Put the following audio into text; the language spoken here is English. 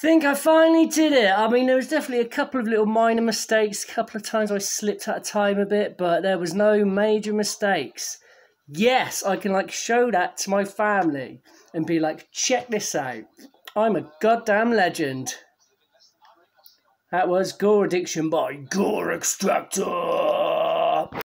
think I finally did it. I mean, there was definitely a couple of little minor mistakes. A couple of times I slipped out of time a bit, but there was no major mistakes. Yes, I can like show that to my family and be like, check this out. I'm a goddamn legend. That was Gore Addiction by Gore Extractor.